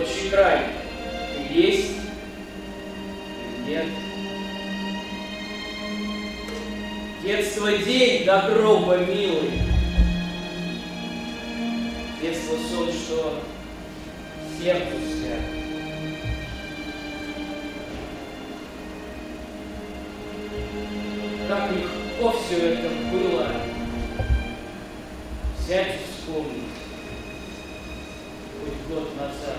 Отчий край, ты есть? Нет. Детство день до гроба милый. Детство сон, что сердцу свят. Как легко все это было. Взять и вспомнить. Хоть год назад.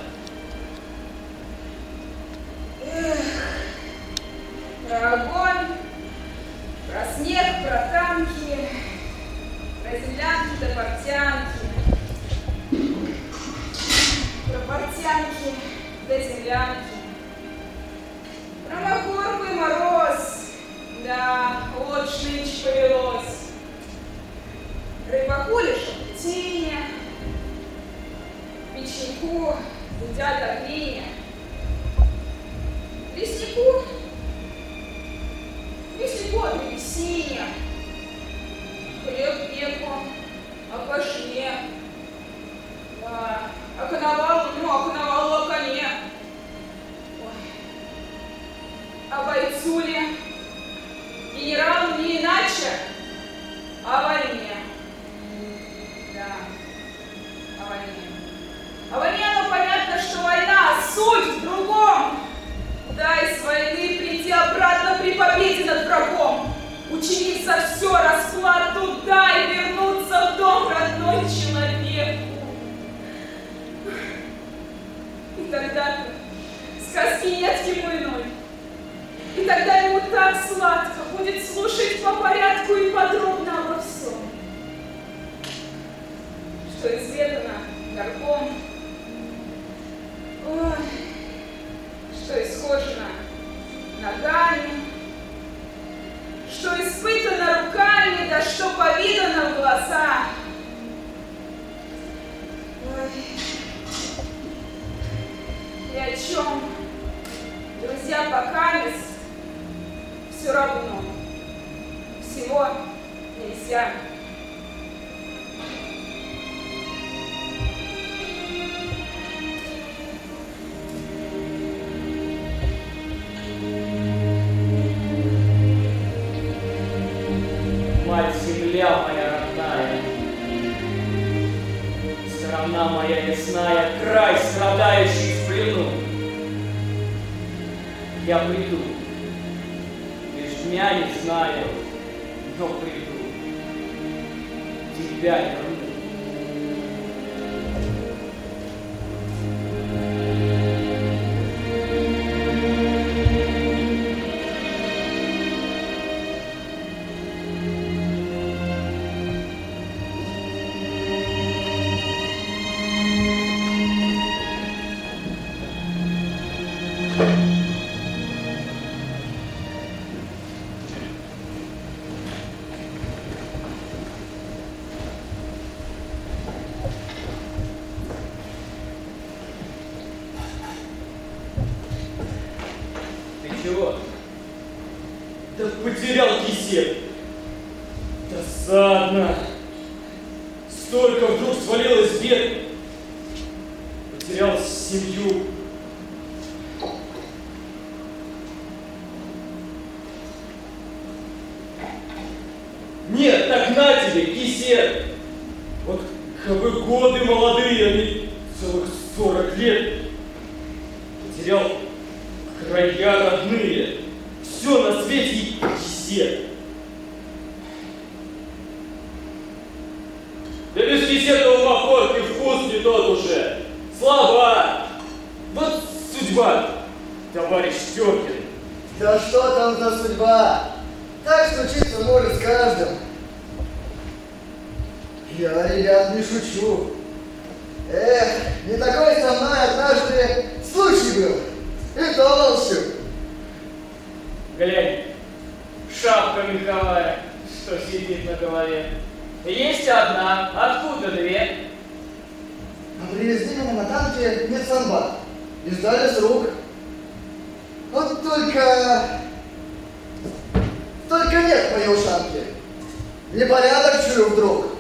За все расплату, дай вернуться в дом родной человеку. И тогда сказки нет ему иной. И тогда ему так сладко будет слушать по порядку и подробно обо всем. Что изведано горбом, Ой, глаза. Ой. И о чем, друзья, пока все равно. Всего нельзя. Мать земля моя страна моя лесная, край, страдающий в плену. Я приду, лишь дня не знаю, но приду, тебя верну. Столько вдруг свалилось бед. Потерял семью. Нет, так на тебе, кисет. Вот бы годы молодые, они целых сорок лет. Потерял края родные, все на свете и кисет. Да без кисета у махорки вкус не тот уже. Слава! Вот судьба, товарищ Теркин. Да что там за судьба? Так случиться может с каждым. Я, ребят, не шучу. Эх, не такой со мной однажды случай был. И то молчу. Глянь, шапка меховая, что сидит на голове. Есть одна, откуда две? А привезли меня на танке медсанбат и сдали с рук. Вот только... Только нет моей ушанки. Непорядок чую вдруг.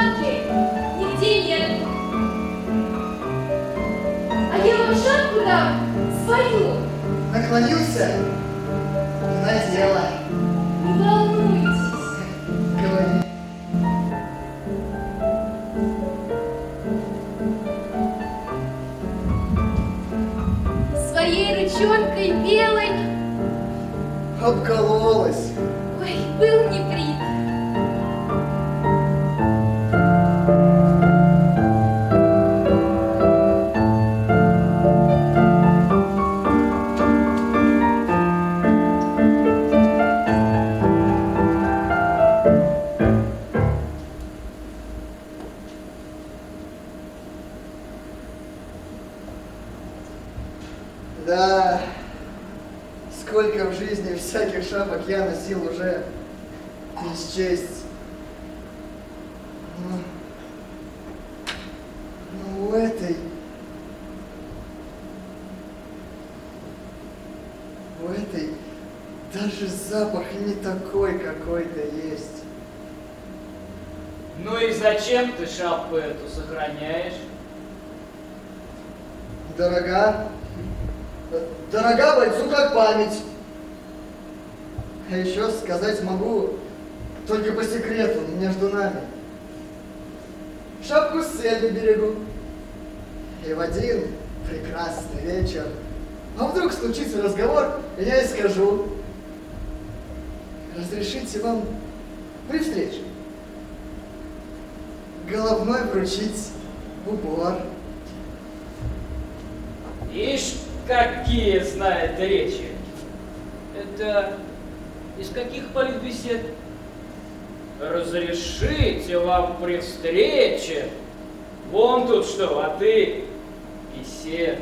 Шапки нигде нет. А я вам шапку дам свою. Наклонился и надела. Не волнуйтесь. Говори. Своей ручонкой белой. Обкололась. Ой, был не жизни всяких шапок я носил уже не счесть. Ну, ну, у этой... У этой даже запах не такой какой-то есть. Ну и зачем ты шапку эту сохраняешь? Дорога. Дорога бойцу как память. А еще сказать могу только по секрету, между нами. Шапку с цепи берегу. И в один прекрасный вечер, а вдруг случится разговор, и я и скажу. Разрешите вам при встрече головной вручить убор. Ишь, какие знает речи. Это из каких политбесед? Разрешите вам при встрече. Вон тут что, а ты бесед.